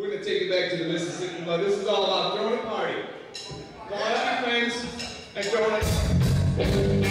We're going to take it back to the Mississippi mud. This is all about throwing a party. Call out your friends and throwing a party.